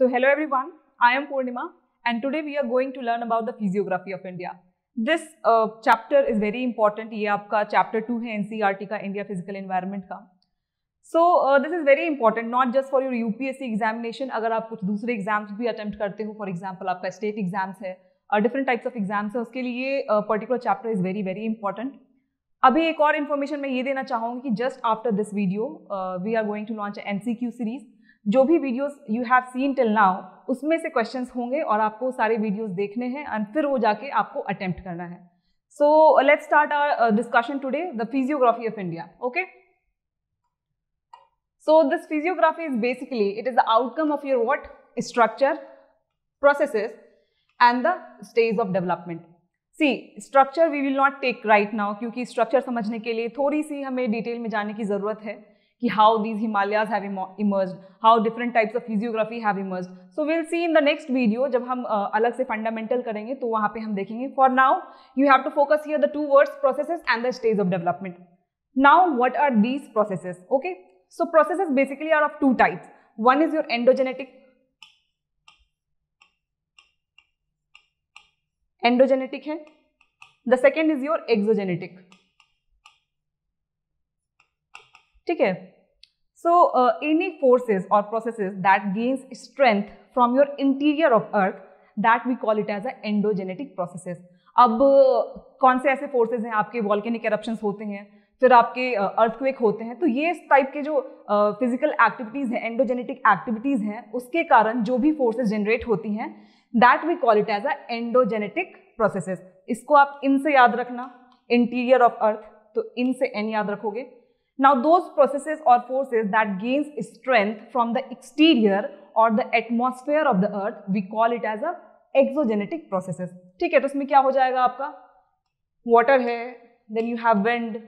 So hello everyone, I am Purnima and today we are going to learn about the physiography of India. Uh, chapter is very important. ये आपका chapter two है NCERT का India Physical Environment का. Uh, this is very important not just for your UPSC examination. अगर आप कुछ दूसरे exams भी attempt करते हो, for example आपका state exams है, uh, different types of exams है, उसके लिए uh, particular chapter is very very important. अभी एक और इन्फॉर्मेशन मैं ये देना चाहूँगी कि just after this video we are going to launch N C Q series जो भी videos you have seen till now उसमें से क्वेश्चंस होंगे और आपको सारे वीडियोस देखने हैं एंड फिर वो जाके आपको अटेम्प्ट करना है। So let's start our discussion today the physiography of India okay so this physiography is basically it is the outcome of your what structure processes and the stage of development see structure we will not take right now क्योंकि structure समझने के लिए थोड़ी सी हमें detail में जाने की ज़रूरत है। कि how these Himalayas have emerge how different types of physiography have emerge so will see in the next video जब हम uh, अलग से फंडामेंटल करेंगे तो वहाँ पे हम देखेंगे for now you have to focus here the two words processes and the stage of development now what are these processes okay so processes basically are of two types one is your endogenetic endogenetic है the second is your exogenetic ठीक है? So any forces और processes that gains strength from your interior of earth that we call it as a endogenetic processes अब uh, कौन से ऐसे forces हैं? आपके वॉल्केनिक एरप्शंस होते हैं फिर आपके अर्थक्वेक uh, होते हैं तो ये इस टाइप के जो फ़िज़िकल uh, एक्टिविटीज़ हैं एंडोजेनेटिक एक्टिविटीज़ हैं उसके कारण जो भी फोर्सेज जनरेट होती हैं that we call it as a endogenetic processes इसको आप इन से याद रखना इंटीरियर ऑफ़ अर्थ तो इन से एन याद रखोगे Now those processes or forces that gains strength from the exterior or the atmosphere of the earth, we call it as a exogenetic processes. ठीक है तो इसमें क्या हो जाएगा आपका water है then you have wind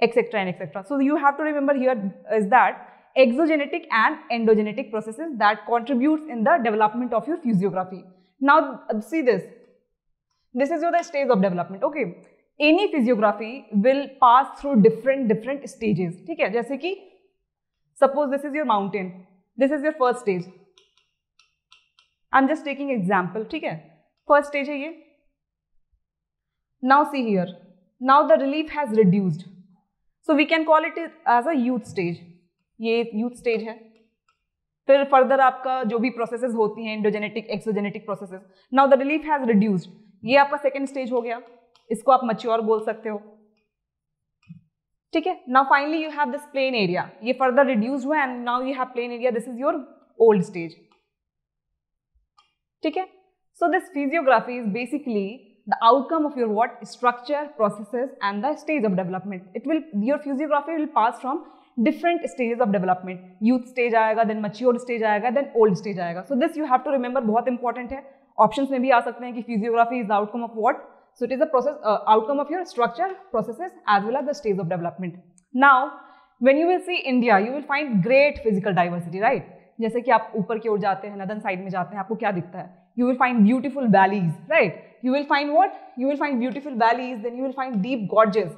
etc and etc. So you have to remember here is that exogenetic and endogenetic processes that contributes in the development of your physiography. Now see this. This is your the stage of development. Okay. Any physiography will pass through different different stages ठीक है? जैसे कि suppose this is your mountain this is your first stage I am just taking example ठीक है? First stage है ये. Now see here now the relief has reduced so we can call it as a youth stage ये youth stage है. फिर further आपका जो भी प्रोसेसेस होती हैं endogenetic exogenetic processes now the relief has reduced ये आपका सेकेंड स्टेज हो गया. इसको आप मच्योर बोल सकते हो ठीक है now finally you have this plain area ये फर्दर रिड्यूस हुआ and now you have plain area this is your old stage ठीक है so this physiography is basically the outcome of your what structure processes and the stage of development it will your physiography will pass from different stages of development youth stage आएगा then mature stage आएगा then old stage आएगा so this you have to remember बहुत important है options में भी आ सकते हैं कि physiography is the outcome of what So it is a process uh, outcome of your structure, processes as well as the stage of development. Now, when you will see India, you will find great physical diversity, right? जैसे कि आप ऊपर की ओर जाते हैं northern side में जाते हैं आपको क्या दिखता है? You will find beautiful valleys right you will find what you will find beautiful valleys then you will find deep gorges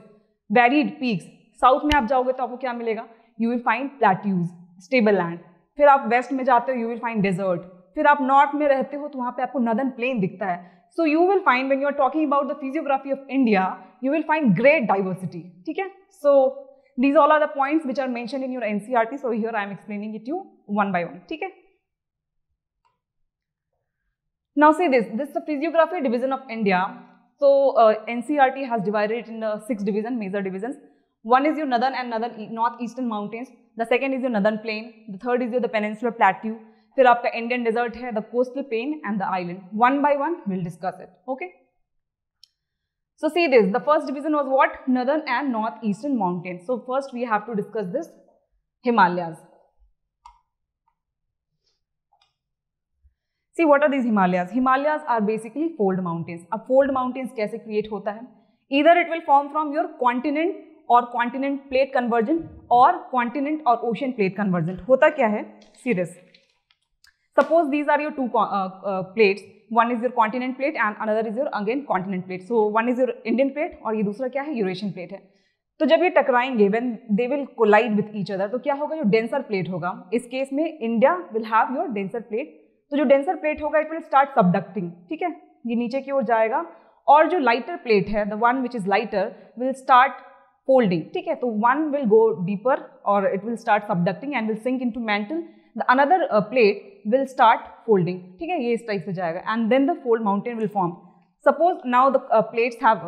varied peaks south में आप जाओगे तो आपको क्या मिलेगा? You will find plateaus stable land फिर आप वेस्ट में जाते हो यू विल फाइंड डेजर्ट फिर आप नॉर्थ में रहते हो तो वहाँ पे आपको नदन प्लेन दिखता है So you will find when you are talking about the physiography of India, you will find great diversity. Okay? So these all are the points which are mentioned in your NCRT. So here I am explaining it to you one by one. Okay? Now see this, this is the physiography division of India. So uh, NCRT has divided it into six divisions, major divisions. One is your northern and northern northeastern mountains. The second is your northern plain. The third is your the peninsular plateau. फिर आपका Indian desert है the coastal plain and the island one by one will discuss it okay so see this the first division was what northern and northeastern mountains so first we have to discuss this himalayas see what are these himalayas himalayas are basically fold mountains अब fold mountains कैसे create होता है either it will form from your continent or continent plate convergent or continent or ocean plate convergent होता क्या है see this Suppose these are your two uh, uh, plates. One is your continent plate and another is your again continent plate. So one is your Indian plate और ये दूसरा क्या है? Eurasian plate है. तो जब ये टकराएँगे when they will collide with each other तो क्या होगा? जो डेंसर प्लेट होगा। इस केस में India will have your denser plate तो जो डेंसर प्लेट होगा इट विल स्टार्ट सबडक्टिंग ठीक है? ये नीचे की ओर जाएगा। और जो लाइटर प्लेट है the one which is lighter will start folding ठीक है? तो वन विल गो डीपर और it will start subducting and will sink into mantle the another plate will start folding ठीक है, ये इस टाइप से जाएगा। And then the fold mountain will form suppose now the plates have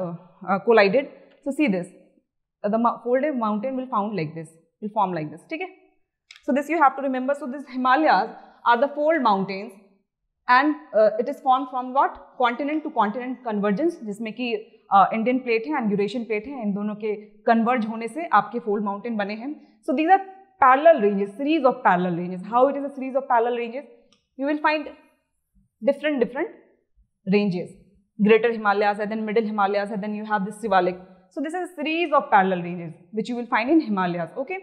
collided so see this the folded mountain will found like this will form like this ठीक है? So this you have to remember so this Himalayas are the fold mountains and it is form from what continent to continent convergence जिसमें कि Indian plate है and Eurasian plate है. इन दोनों के converge होने से आपके फोल्ड माउंटेन बने हैं. So these are parallel ranges series of parallel ranges how it is a series of parallel ranges you will find different different ranges greater himalayas and then middle himalayas and then you have this shivalik So this is a series of parallel ranges which you will find in Himalayas. Okay.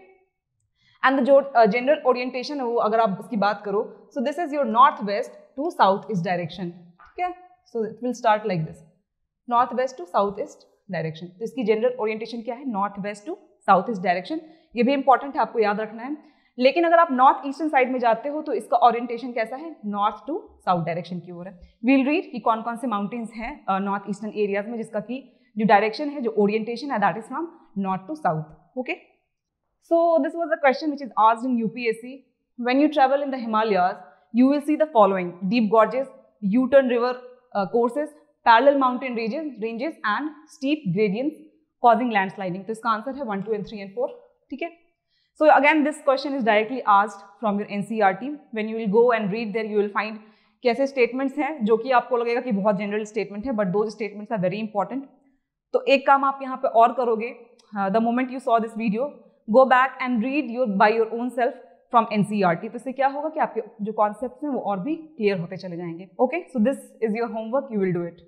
And the जो uh, general orientation है वो अगर आप उसकी बात करो so this is your northwest to southeast direction. ठीक है So it will start like this. Northwest to southeast direction. तो इसकी general orientation क्या है to southeast direction. ये भी important है आपको याद रखना है। लेकिन अगर आप नॉर्थ ईस्टर्न साइड में जाते हो तो इसका ओरिएंटेशन कैसा है? नॉर्थ टू साउथ डायरेक्शन की ओर है। वील रीड कि कौन कौन से माउंटेन्स हैं नॉर्थ ईस्टर्न एरियाज़ में जिसका कि जो डायरेक्शन है जो ओरिएंटेशन है that is from north to south okay so this was the question which is asked in UPSC when you travel in the Himalayas, you will see the following. Deep gorges, U-turn river uh, courses, parallel mountain ranges, ranges and steep gradients causing landsliding. तो इसका answer है one two and three and four ठीक है? So again, this question is directly asked from your NCRT. When you will go and read there, you will find कैसे statements हैं जो कि आपको लगेगा कि बहुत जनरल स्टेटमेंट है बट दो स्टेटमेंट्स आर वेरी इंपॉर्टेंट तो एक काम आप यहाँ पे और करोगे the moment you saw this video go back and read your by your own self from NCERT तो इससे क्या होगा कि आपके जो कॉन्सेप्ट हैं वो और भी क्लियर होते चले जाएँगे. Okay so this is your homework you will do it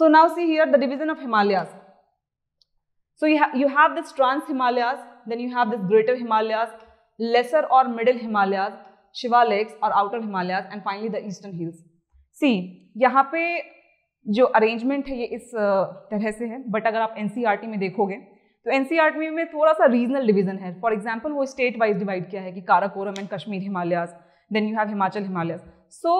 so now see here the division of Himalayas so you, ha you have this trans himalayas then you have this greater himalayas lesser or middle himalayas shivaliks or outer himalayas and finally the eastern hills see यहाँ पे जो arrangement है ये इस तरह से है but अगर आप एन e में देखोगे तो एन e में थोड़ा सा रीजनल डिवीज़न है फॉर एग्ज़ाम्पल वो स्टेट वाइज डिवाइड किया है कि Karakoram and Kashmir Himalayas then you have Himachal Himalayas so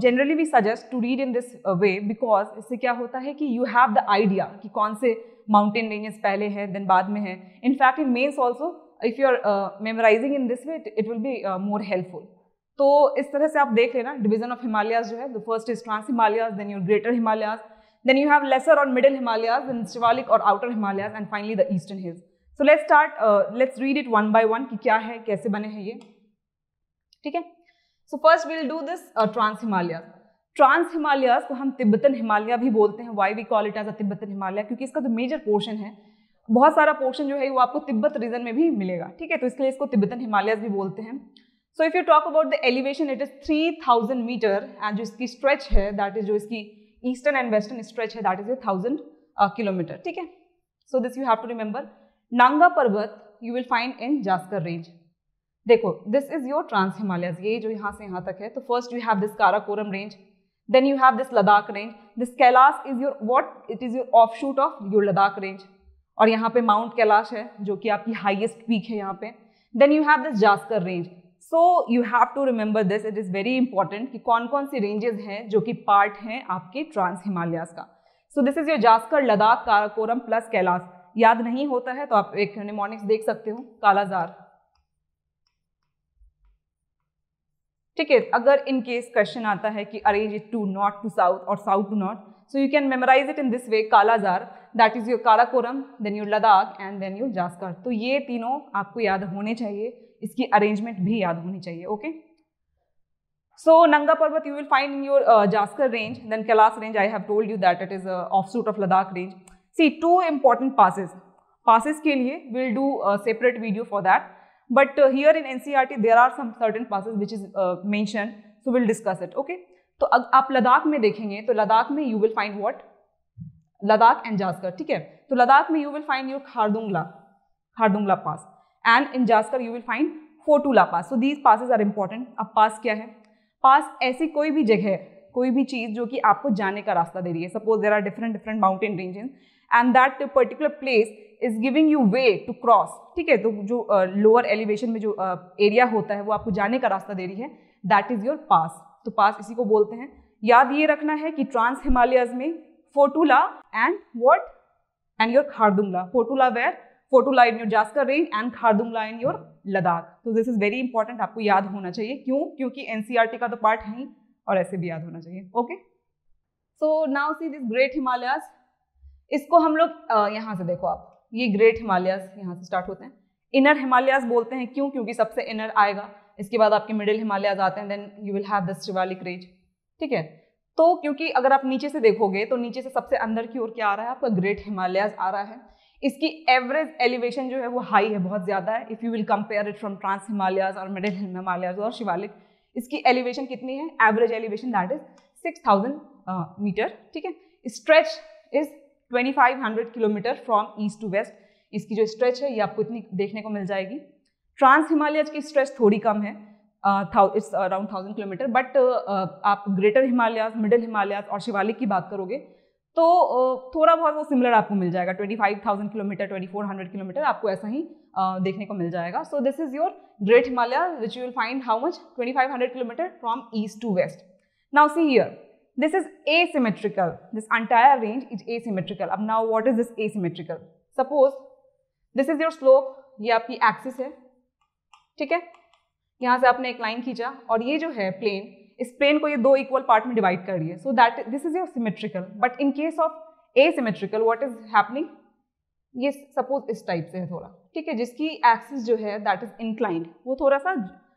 generally we suggest to read in this way because इससे क्या होता है कि यू हैव द आइडिया कि कौन से माउंटेन रेंजेस पहले हैं देन बाद में है। In fact in mains also if you are memorizing in this way it will be more helpful तो इस तरह से आप देख लेना डिवीज़न ऑफ़ हिमालयाज जो है the first is trans Himalayas then your greater Himalayas then you have lesser और मिडिल हिमालयाज देन शिवालिक और outer Himalayas and finally the eastern hills so let's start let's read it one by one कि क्या है, कैसे बने हैं ये। ठीक है? So first will do this trans Himalayas trans Himalayas को हम तिब्बतन हिमालय भी बोलते हैं why we call it as a Tibetan Himalaya, क्योंकि इसका जो मेजर पोर्शन है। बहुत सारा पोर्शन जो है वो आपको तिब्बत रीजन में भी मिलेगा, ठीक है? तो इसके लिए इसको तिब्बतन हिमालयाज भी बोलते हैं। So if you talk about the elevation it is three thousand meter and जो इसकी स्ट्रेच है दैट इज़ जो इसकी ईस्टर्न एंड वेस्टर्न स्ट्रेच है that is a thousand kilometer ठीक है? So this you have to remember Nanga Parbat you will find in Zanskar range देखो this is your trans Himalayas ये जो यहाँ से यहाँ तक है तो first you have this Karakoram range then you have this Ladakh range this Kailash is your what it is your offshoot of your Ladakh range और यहाँ पे माउंट कैलाश है, जो कि आपकी हाइएस्ट पीक है यहाँ पे. Then you have this Zanskar range so you have to remember this it is very important कि कौन कौन सी रेंजेस हैं जो कि पार्ट हैं आपके ट्रांस हिमालयास का. So this is your Zanskar Ladakh Karakoram plus Kailash याद नहीं होता है तो आप एक निमोनिक्स देख सकते हो कालाजार ठीक है, अगर इन केस क्वेश्चन आता है कि arrange it to north to south और south to north so you can memorize it in this way kala azar that is your Karakoram then your Ladakh and then your Zanskar तो ये तीनों आपको याद होने चाहिए, इसकी अरेंजमेंट भी याद होनी चाहिए okay so Nanga Parbat you will find in your Zanskar range then Kailash range I have told you that it is offshoot of Ladakh range see two important passes passes के लिए will do separate video for that but here in NCERT there are some certain passes which is mention so will discuss it okay तो आप लद्दाख में देखेंगे तो लद्दाख में you will find what Ladakh and Zanskar, ठीक है? तो लद्दाख में you will find your Khardungla Khardungla pass. And in Zanskar you will find Fotula pass. So these passes are important अब पास क्या है? पास ऐसी कोई भी जगह, कोई भी चीज़ जो कि आपको जाने का रास्ता दे रही है. Suppose there are different different mountain ranges and that particular place is giving you way to cross ठीक है? तो जो लोअर uh, एलिवेशन में जो एरिया uh, होता है वो आपको जाने का रास्ता दे रही है। दैट इज़ योर पास तो पास इसी को बोलते हैं। याद ये रखना है कि ट्रांस हिमालयज में Fotula and what and your Khardungla Fotula where Fotula in your Zanskar range and Khardungla in your Ladakh तो दिस इज़ वेरी इंपॉर्टेंट आपको याद होना चाहिए। क्यों? क्योंकि एनसीआरटी का तो पार्ट है ही और ऐसे भी याद होना चाहिए। Okay so now see this great Himalayas इसको हम लोग यहाँ से देखो आप, ये ग्रेट हिमालयाज यहाँ से स्टार्ट होते हैं। इनर हिमालयाज बोलते हैं क्यों? क्योंकि सबसे इनर आएगा। इसके बाद आपके मिडिल हिमालयाज आते हैं then you will have this Shivalik range ठीक है? तो क्योंकि अगर आप नीचे से देखोगे तो नीचे से सबसे अंदर की ओर क्या आ रहा है? आपका ग्रेट हिमालयाज आ रहा है। इसकी एवरेज एलिवेशन जो है वो हाई है, बहुत ज़्यादा है। If you will compare it from trans Himalayas और मिडिल हिमालयाज और शिवालिक इसकी एलिवेशन कितनी है? Average elevation that is six thousand meter ठीक है? Stretch is twenty five hundred kilometer from east to west इसकी जो स्ट्रेच है ये आपको इतनी देखने को मिल जाएगी। ट्रांस हिमालयज की स्ट्रेच थोड़ी कम है it's around thousand kilometer but आप ग्रेटर हिमालयाज मिडिल हिमालयाज और शिवालिक की बात करोगे तो uh, थोड़ा बहुत वो सिमिलर आपको मिल जाएगा। Twenty five thousand kilometer twenty four hundred kilometer आपको ऐसा ही uh, देखने को मिल जाएगा। So this is your great Himalaya which you will find how much twenty five hundred kilometer from east to west now see here this is asymmetrical. This entire range is asymmetrical. अब now what is this asymmetrical? Suppose this is your slope आपकी axis है, ठीक है? यहाँ से आपने एक line खींचा और ये जो है प्लेन इस प्लेन को ये दो इक्वल पार्ट में डिवाइड कर रही है. So that this is your symmetrical but in case of asymmetrical what is happening ये सपोज़ इस टाइप से है थोड़ा, ठीक है? जिसकी एक्सिस जो है दैट इज़ इंक्लाइंड वो थोड़ा सा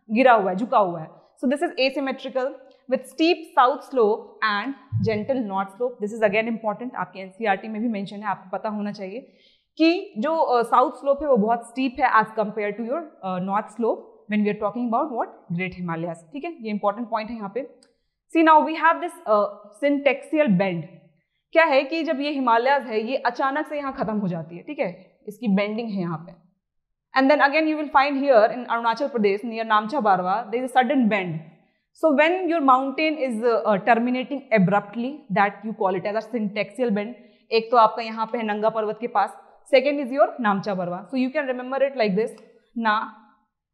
गिरा हुआ है, झुका हुआ है. So this is asymmetrical with steep south slope and gentle north slope this is again important आपके एनसीईआरटी में भी मेंशन है आपको पता होना चाहिए कि जो साउथ uh, स्लोप है वो बहुत स्टीप है as compare to your north slope when we are talking about what? Great himalayas. ठीक है? ये इंपॉर्टेंट पॉइंट है यहाँ पे। See now we have this syntaxial bend क्या है कि जब ये हिमालयाज है ये अचानक से यहाँ खत्म हो जाती है। ठीक है? इसकी बेंडिंग है यहाँ पे। And then again you will find here in Arunachal Pradesh near Namcha Barwa there is sudden bend so when your mountain is uh, uh, terminating abruptly that you call it as a syntaxial bend एक तो आपका यहाँ पे है नंगा पर्वत के पास second is your Namcha Barwa so you can remember it like this ना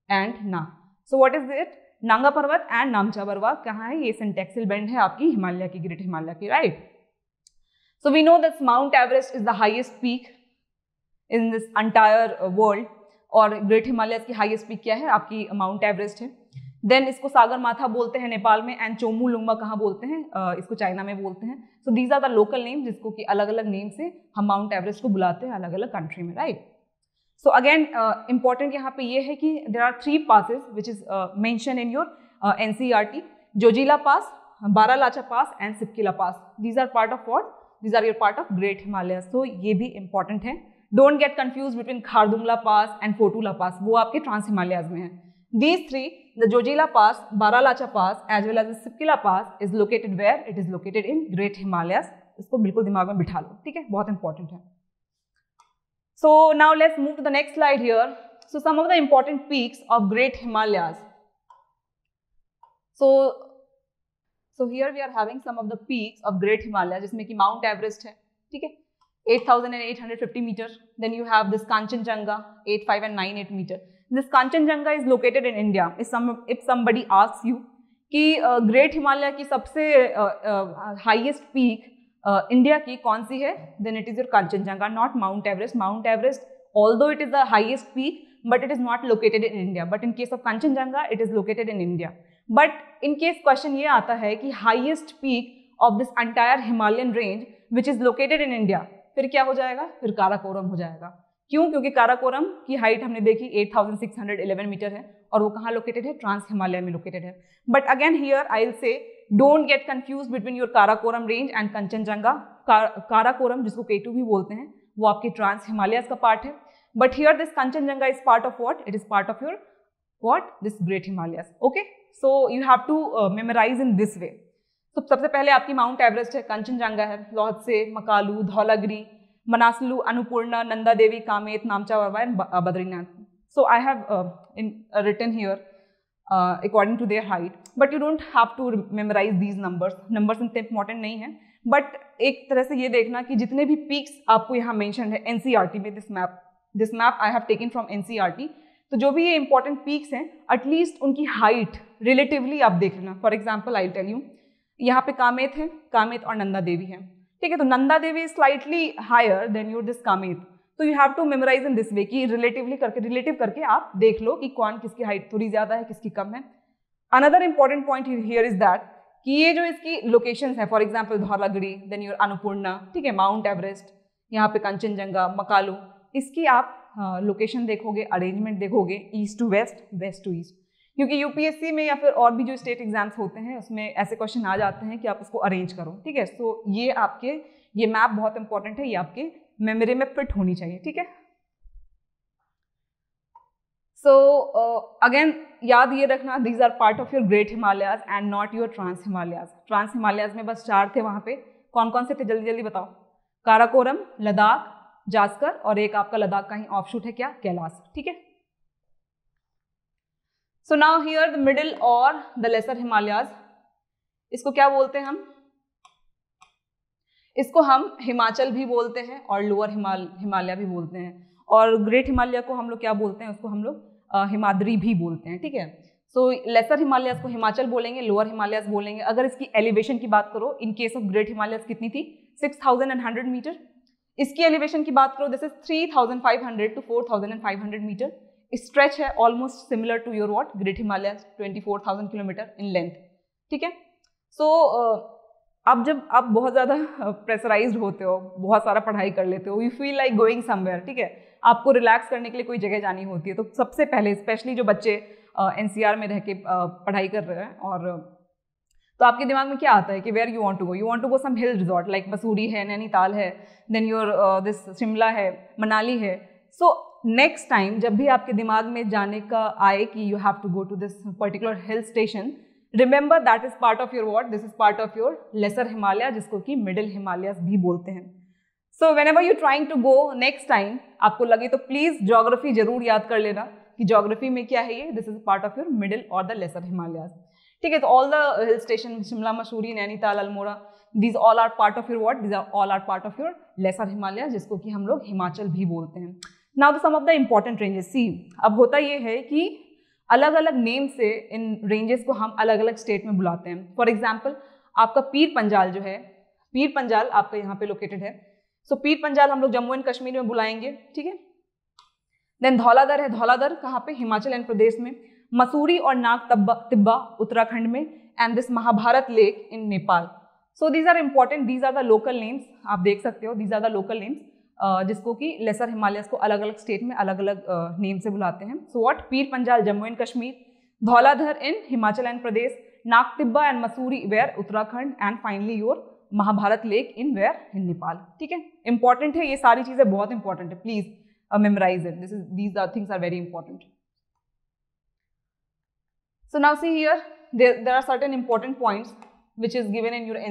and ना. So what is it Nanga Parbat and Namcha Barwa कहाँ है? ये सिंटेक्सिल बेंड है आपकी हिमालय की ग्रेट हिमालय की right so we know this mount Everest is the highest peak in this entire world और ग्रेट हिमालय की हाइएस्ट पीक क्या है? आपकी माउंट एवरेस्ट है. देन इसको सागर माथा बोलते हैं नेपाल में एंड चोमू लुंगमा कहाँ बोलते हैं? इसको चाइना में बोलते हैं। So these are the local name जिसको कि अलग अलग नेम से हम माउंट एवरेस्ट को बुलाते हैं अलग अलग कंट्री में राइट सो अगेन इंपॉर्टेंट यहाँ पे ये है कि there are three passes which is mention in your N C R T Zojila pass Baralacha pass and Shipkila pass these are part of what these are your part of great Himalaya so ये भी important है। Don't get confuse between Khardungla pass and Fotula pass वो आपके trans Himalayas में है। These three the Zojila pass Baralacha pass as well as Shipkila pass is located where it is located in great Himalayas इसको बिल्कुल दिमाग में बिठा लो ठीक है बहुत इंपॉर्टेंट है So now let's move to the next slide here. So some of the important peaks of Great Himalayas. So, so here we are having some of the peaks of Great Himalayas जिसमें कि Mount Everest है ठीक है 8,850 meter. Then you have this Kanchenjunga 85 and 98 meter. Is located in India. If some, if somebody asks you कि great Himalaya की सबसे highest peak India की कौन सी है? Then it is your Kanchenjunga not Mount Everest Mount Everest although it is the highest peak but it is not located in India but in case of Kanchenjunga it is located in India but in case question ये आता है कि highest peak of this entire Himalayan range which is located in India फिर क्या हो जाएगा? फिर काराकोरम हो जाएगा. क्यों? क्योंकि काराकोरम की हाइट हमने देखी 8611 मीटर है और वो कहाँ लोकेटेड है? ट्रांस हिमालय में लोकेटेड है। But again here I will say don't get confuse between your Karakoram range and Kangchenjunga. Karakoram, जिसको केटू भी बोलते हैं, वो आपके ट्रांस हिमालयस का पार्ट है। But here this Kanchenjunga is part of what it is part of your what this great Himalayas okay so you have to memorise in this way तो सबसे पहले आपकी माउंट एवरेस्ट है, कंचनजंगा है Lhotse Makalu Dhaulagiri Manaslu Annapurna Nanda Devi Kamet Namcha Verma and Badrinath so I have in return here according to their height. But you don't have to memorize these numbers. Numbers इतने important नहीं है. But एक तरह से ये देखना कि जितने भी पीक्स आपको यहाँ मैंशन है एनसीईआरटी में this map this map I have taken from NCERT तो जो भी ये इंपॉर्टेंट पीक्स हैं एटलीस्ट उनकी हाइट रिलेटिवली आप देख लेना. For example I tell you यहाँ पे कामेत है कामेत और नंदा देवी है. ठीक है तो Nanda Devi slightly higher than your this Kamet तो you have to memorise in this way कि रिलेटिवली करके रिलेटिव करके आप देख लो कि कौन किसकी हाइट थोड़ी ज़्यादा है किसकी कम है। Another important point here is that कि ये जो इसकी लोकेशन है for example Dhaulagiri then your Annapurna ठीक है माउंट एवरेस्ट यहाँ पे कंचनजंगा मकालू इसकी आप लोकेशन हाँ, देखोगे अरेंजमेंट देखोगे east to west west to east क्योंकि यूपीएससी में या फिर और भी जो स्टेट एग्ज़ाम्स होते हैं, उसमें ऐसे क्वेश्चन आ जाते हैं कि आप उसको अरेंज करो, ठीक है? सो ये आपके, ये मैप बहुत इंपॉर्टेंट है, ये आपके मेमोरी में फिट होनी चाहिए, ठीक है? सो अगेन याद ये रखना these are part of your great Himalayas and not your trans Himalayas trans Himalayas में बस चार थे वहाँ पे। कौन कौन से थे? जल्दी जल्दी बताओ। काराकोरम, लद्दाख, जास्कर और एक आपका लद्दाख का ही ऑफशूट है क्या? कैलाश, ठीक है? So now here the middle और द लेसर हिमालयाज इसको क्या बोलते हैं हम? इसको हम हिमाचल भी बोलते हैं और लोअर हिमाल, हिमालय भी बोलते हैं। और ग्रेट हिमालय को हम लोग क्या बोलते हैं? उसको हम लोग हिमाद्री भी बोलते हैं, ठीक है? सो लेसर हिमालयस को हिमाचल बोलेंगे लोअर हिमालयस बोलेंगे। अगर इसकी एलिवेशन की बात करो in case of great Himalayas कितनी थी? Six thousand and hundred metre इसकी एलिवेशन की बात करो this is three thousand five hundred to four thousand and five hundred metre stretch है almost similar to your what great Himalaya twenty four thousand kilometre in length ठीक है? सो अब जब आप बहुत ज़्यादा प्रेशराइज होते हो बहुत सारा पढ़ाई कर लेते हो you feel like going somewhere ठीक है? आपको रिलैक्स करने के लिए कोई जगह जानी होती है तो सबसे पहले स्पेशली जो बच्चे एन uh, में रह के uh, पढ़ाई कर रहे हैं और तो आपके दिमाग में क्या आता है कि where you want to go you want to go some hill resort like Mussoorie है नैनीताल है देन योर दिस शिमला है मनाली है. सो नेक्स्ट टाइम जब भी आपके दिमाग में जाने का आए कि you have to go to this particular hill station remember that is part of your what this is part of your lesser Himalaya जिसको कि मिडिल हिमालय भी बोलते हैं। So whenever you trying to go next time आपको लगे तो please geography ज़रूर याद कर लेना कि जोग्राफी में क्या है ये? This is part of your middle और द लेसर हिमालय ठीक है तो all the hill station Shimla, Mussoorie, Nainital, Almora these all are part of your what these are all are part of your lesser Himalaya जिसको कि हम लोग हिमाचल भी बोलते हैं। Now the some of the important ranges see अब होता ये है कि अलग अलग नेम से इन रेंजेस को हम अलग अलग स्टेट में बुलाते हैं। फॉर एग्ज़ाम्पल आपका पीर पंजाल जो है पीर पंजाल आपका यहाँ पे लोकेटेड है। सो so, पीर पंजाल हम लोग जम्मू एंड कश्मीर में बुलाएँगे ठीक है? देन धौलादर है धौलादर कहाँ पे? हिमाचल एंड प्रदेश में। मसूरी और नाग तब्बा तिब्बा उत्तराखंड में। And this Mahabharat Lekh in Nepal so these are important these are the local names आप देख सकते हो these are the local names जिसको कि लेसर हिमालयस को अलग अलग स्टेट में अलग अलग नेम से बुलाते हैं। So what Pir Panjal Jammu and Kashmir Dhauladhar in Himachal and Pradesh Nag Tibba and Mussoorie where Uttarakhand and finally your Mahabharat Lekh in where in Nepal ठीक है? इंपॉर्टेंट है ये सारी चीज़ें बहुत इंपॉर्टेंट है। Please memorise it this is these are things are very important So now see here, there, there are certain important points which is given in your.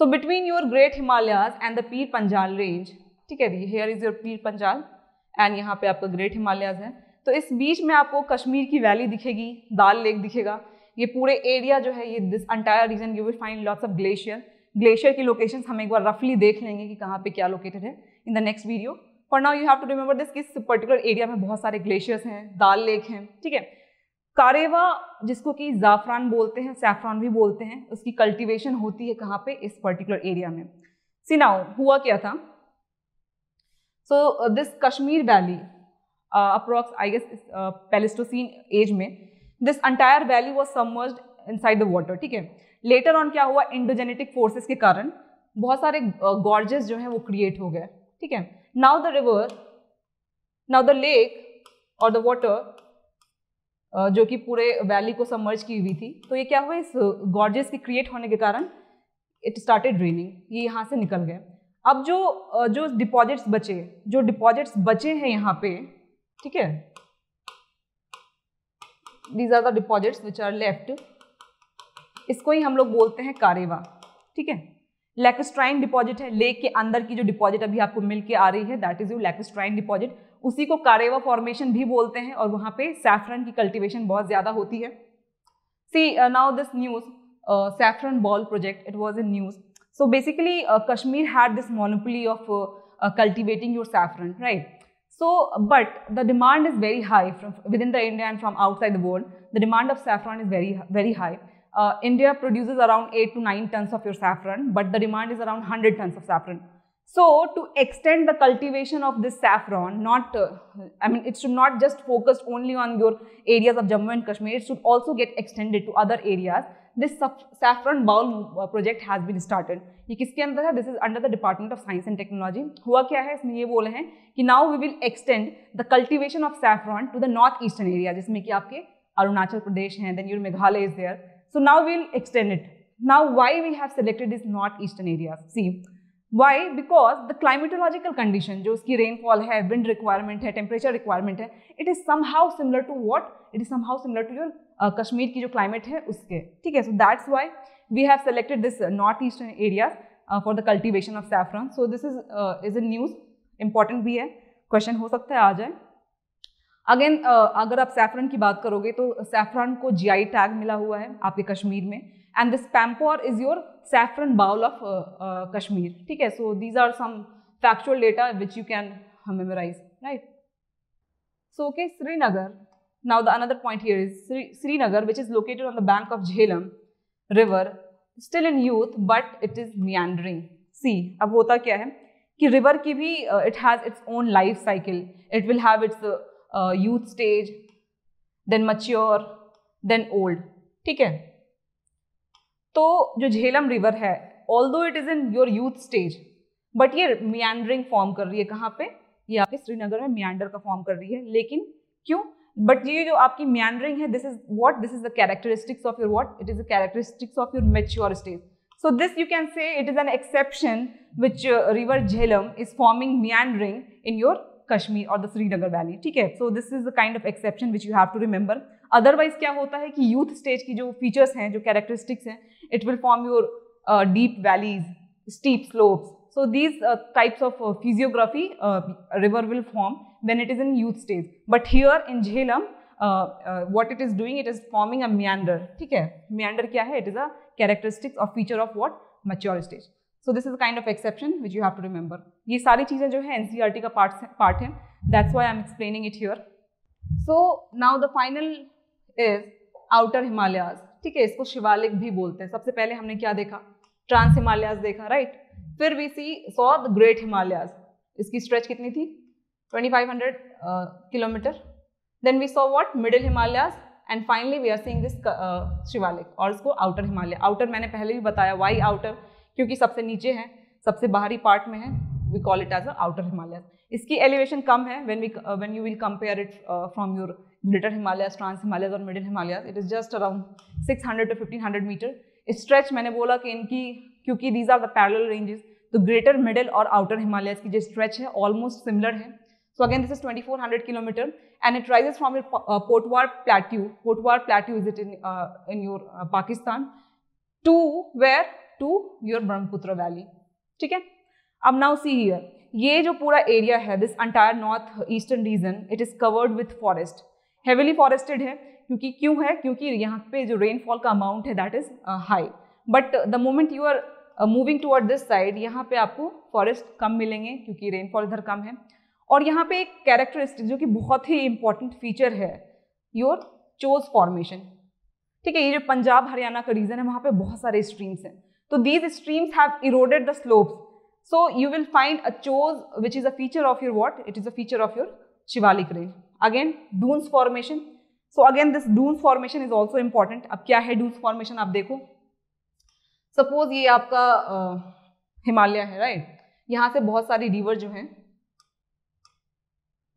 So between your Great Himalayas and the Pir Panjal range, ठीक है here is your Pir Panjal and यहाँ पे आपका great Himalayas है। तो इस बीच में आपको कश्मीर की वैली दिखेगी दाल लेक दिखेगा। ये पूरे एरिया जो है ये this entire region you will find lots of glacier glacier की लोकेशन हम एक बार रफली देख लेंगे कि कहाँ पे क्या लोकेटेड है in the next video for now you have to remember this किस पर्टिकुलर एरिया में बहुत सारे ग्लेशियर्स हैं दाल लेक हैं ठीक है? कारेवा जिसको कि जाफरान बोलते हैं सैफरान भी बोलते हैं उसकी कल्टीवेशन होती है कहाँ पे? इस पर्टिकुलर एरिया में। सिनाओ हुआ क्या था? So this Kashmir valley approx I guess pleistocene age में this entire valley was submerged inside the water ठीक है? लेटर ऑन क्या हुआ? इंडोजेनेटिक फोर्सेस के कारण बहुत सारे गॉर्जेस uh, जो हैं वो क्रिएट हो गए ठीक है? Now the river now the lake और द वाटर जो कि पूरे वैली को सबमर्ज की हुई थी। तो ये क्या हुआ, इस गॉर्जेस के क्रिएट होने के कारण इट स्टार्टेड ड्रेनिंग ये यहाँ से निकल गए अब जो जो डिपॉजिट्स बचे, जो डिपॉजिट्स बचे हैं यहाँ पे, ठीक है? These are the deposits which are left इसको ही हम लोग बोलते हैं कारेवा, ठीक है? लैकस्ट्राइन डिपॉजिट है। लेक के अंदर की जो डिपॉजिट अभी आपको मिल के आ रही है that is you lacustrine deposit उसी को कारेवा फॉर्मेशन भी बोलते हैं और वहाँ पे सैफरन की कल्टीवेशन बहुत ज़्यादा होती है। See now this news saffron bowl project it was in news so basically Kashmir had this monopoly of cultivating your saffron right so but the demand is very high from within the India and from outside the world the demand of saffron is very very high India produce around eight to nine ton of your saffron but the demand is around hundred ton of saffron So, to extend the cultivation of this saffron, not, uh, I mean, it should not just focus only on your areas of Jammu and Kashmir, it should also get extended to other areas. This saffron bowl project has been started ये किसके अंदर है this is under the department of science and technology हुआ क्या है इसमें ये बोले हैं कि now we will extend the cultivation of saffron to the north eastern area जिसमें कि आपके अरुणाचल प्रदेश हैं then your Meghalaya is there so now will extend it now why we have selected this north eastern area see why because the climatological condition जो उसकी rainfall है wind requirement है temperature requirement है it is somehow similar to what it is somehow similar to your Kashmir की जो climate है उसके। ठीक है? So that's why we have selected this north eastern areas for the cultivation of saffron so this is is a news important भी है। Question हो सकता है आ जाए। अगेन uh, अगर आप सैफरन की बात करोगे तो सैफरन को जीआई टैग मिला हुआ है आपके कश्मीर में। And this Pampore is your saffron bowl of Kashmir ठीक है so these are some factual data which you can memorise right so okay Srinagar now the another point here is Srinagar which is located on the bank of Jhelum river still in youth but it is meandering see अब होता क्या है कि river की भी it has its own life cycle it will have it's youth stage then mature then old ठीक है? तो जो झेलम रिवर है although it is in your youth stage but ये मियांडरिंग फॉर्म कर रही है कहाँ पे? ये आपके श्रीनगर में मियांडर का फॉर्म कर रही है। लेकिन क्यों? बट ये जो आपकी मियांडरिंग है this is what this is the characteristics of your what it is the characteristics of your mature stage so this you can say it is an exception which river Jhelum is forming meandering in your Kashmir और the Srinagar valley ठीक है? So this is the kind of exception which you have to remember otherwise क्या होता है कि youth stage की जो features हैं, जो कैरेक्टरिस्टिक्स हैं it will form your deep valleys steep slopes so these types of physiography river will form when it is in youth stage but here in Jhelum what it is doing it is forming a meander ठीक है? Meander क्या है? It is a characteristics और feature of what mature stage so this is kind of exception which you have to remember ये सारी चीज़ें जो है एन सी आर टी का पार्ट है that's why I am explaining it here so now the final is outer Himalayas ठीक है इसको शिवालिक भी बोलते हैं। सबसे पहले हमने क्या देखा? ट्रांस हिमालयाज देखा राइट फिर we see saw the great Himalayas इसकी स्ट्रेच कितनी थी? 2500 kilometre then we saw what middle Himalayas and finally we are seeing this Shivalik और इसको आउटर हिमालय आउटर मैंने पहले भी बताया वाई आउटर क्योंकि सबसे नीचे है सबसे बाहरी पार्ट में है we call it as outer Himalaya इसकी एलिवेशन कम है when we, uh, when you will compare it uh, greater Himalayas trans Himalayas और middle Himalayas it is just around 600 to 1500 metre stretch मैंने बोला कि इनकी, क्योंकि these are the parallel ranges तो ग्रेटर मिडिल और आउटर हिमालयस की जो स्ट्रेच है ऑलमोस्ट सिमिलर है. So again this is 2400 kilometre and it rises from Potwar plateau Potwar plateau is it in in your Pakistan to where to your Brahmaputra valley ठीक है? अब now see here ये जो पूरा area है this entire north eastern region it is covered with forest heavily forested है, क्योंकि क्यों है? क्योंकि यहाँ पे जो रेनफॉल का अमाउंट है that is high but the moment you are moving toward this side यहाँ पे आपको फॉरेस्ट कम मिलेंगे, क्योंकि रेनफॉल इधर कम है। और यहाँ पे एक कैरेक्टरिस्टिक जो कि बहुत ही इंपॉर्टेंट फीचर है योर चोज फॉर्मेशन ठीक है, ये जो पंजाब, हरियाणा का रीजन है, वहाँ पे बहुत सारे स्ट्रीम्स हैं। तो these streams have eroded the slopes so you will find a chos which is a feature of your what it is a feature of your shivalik range again, dunes formation so again this dunes formation is also important. अब क्या है dunes formation आप देखो suppose ये आपका हिमालय है right right? यहाँ से बहुत सारी रिवर जो हैं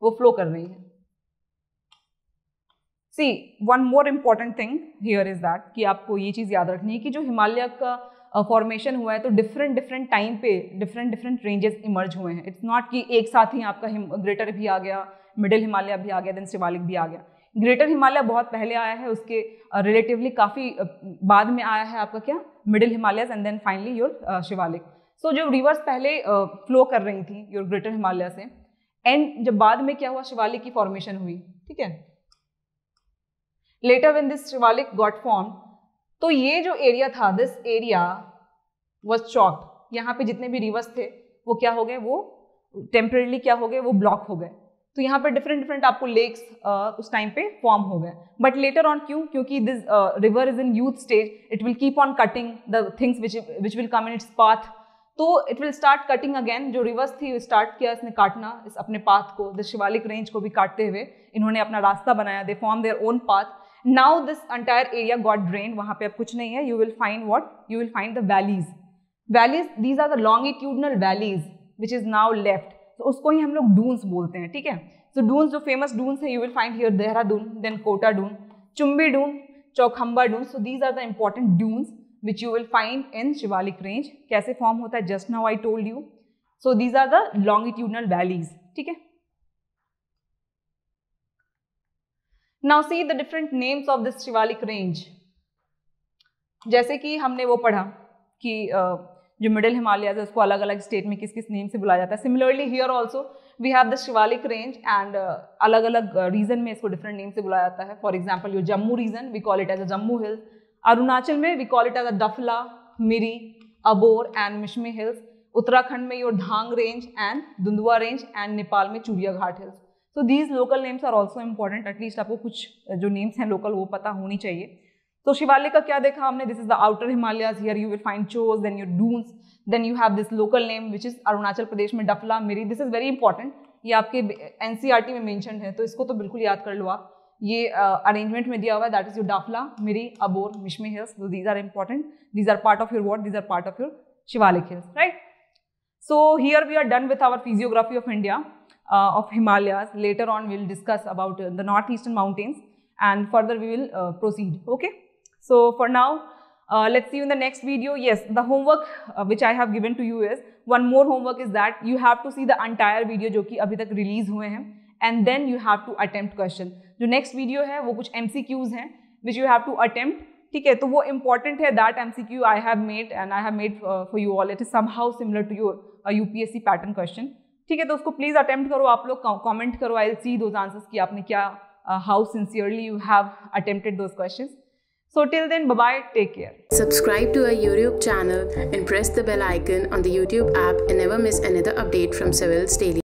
वो फ्लो कर रही है see one more important thing here is that कि आपको ये चीज़ याद रखनी है कि जो हिमालय का फॉर्मेशन हुआ है तो डिफरेंट डिफरेंट टाइम पे डिफरेंट डिफरेंट रेंजेस इमर्ज हुए हैं इट्स नॉट कि एक साथ ही आपका ग्रेटर भी आ गया मिडिल हिमालय भी आ गया देन शिवालिक भी आ गया। ग्रेटर हिमालय बहुत पहले आया है, उसके रिलेटिवली काफ़ी बाद में आया है आपका क्या? Middle Himalaya and then finally your Shivalik. So जो रिवर्स पहले फ्लो कर रही थी योर ग्रेटर हिमालय से एंड जब बाद में क्या हुआ? शिवालिक की फॉर्मेशन हुई, ठीक है? Later when this Shivalik got form तो ये जो एरिया था दिस एरिया वॉज़ चॉक्ड यहाँ पे जितने भी रिवर्स थे, वो क्या हो गए? वो टेम्परेली क्या हो गए? वो ब्लॉक हो गए। तो यहाँ पे डिफरेंट डिफरेंट आपको लेक्स उस टाइम पे फॉर्म हो गए। बट लेटर ऑन क्यों? क्योंकि this river is in youth stage it will keep on cutting the things which which will come in its path तो it will start cutting again जो rivers थी start किया इसने काटना, इस अपने पाथ को दिस शिवालिक रेंज को भी काटते हुए इन्होंने अपना रास्ता बनाया। They form their own path now this entire area got drain वहाँ पे अब कुछ नहीं है। You will find what you will find the valleys valleys these are the longitudinal valleys which is now left तो उसको ही हम लोग डून्स बोलते हैं ठीक है? सो डून्स जो फ़ेमस डून्स है you will find here Dehradun then Kota Dun Chumbi Dun Chaukhamba Dun so these are the important duns which you will find in Shivalik range कैसे फॉर्म होता है? Just now I told you so these are the longitudinal valleys ठीक है? Now see the different names of this Shivalik range जैसे कि हमने वो पढ़ा कि uh, जो मिडिल हिमालय है, उसको अलग अलग स्टेट में किस किस नेम से बुलाया जाता है। Similarly here also we have the Shivalik range and अलग अलग रीजन में इसको डिफरेंट नेम से बुलाया जाता है। For example your Jammu region we call it as a Jammu hills Arunachal में we call it as a Dafla Miri Abor and Mishmi hills Uttarakhand में your Dhang range and Dundwa range and Nepal में Churia Ghat hills so these local names are also important at least आपको कुछ जो names हैं local वो पता होनी चाहिए। तो शिवालिक का क्या देखा हमने this is the outer Himalaya here you will find chos then your duns then you have this local name which is Arunachal Pradesh में डफला मेरी दिस इज वेरी इंपॉर्टेंट ये आपके एनसीईआरटी में मेंशन है तो इसको तो बिल्कुल याद कर लो आप ये अरेंजमेंट uh, में दिया हुआ है that is your Dafla Miri Abor Mishmi hills these are important these are part of your what these are part of your Shivalik hills right so here we are done with our physiography of India of Himalayas later on will discuss about the north eastern mountains and further we will proceed okay So for now, uh, let's see you in the next video. Yes, the homework uh, which I have given to you is, one more homework is that you have to see the entire video जो कि अभी तक release हुए हैं and then you have to attempt question. जो next video है वो कुछ MCQs हैं which you have to attempt. ठीक है तो वो important है that MCQ I have made and I have made uh, for you all. It is somehow similar to your uh, UPSC pattern question. ठीक है तो उसको प्लीज़ अटेम्प्ट करो आप लोग कमेंट करो आई सी दोज आंसर्स कि आपने क्या how sincerely you have attempted those questions So till then, bye-bye, take care. Subscribe to our YouTube channel and press the bell icon on the YouTube app and never miss another update from Civil's Daily.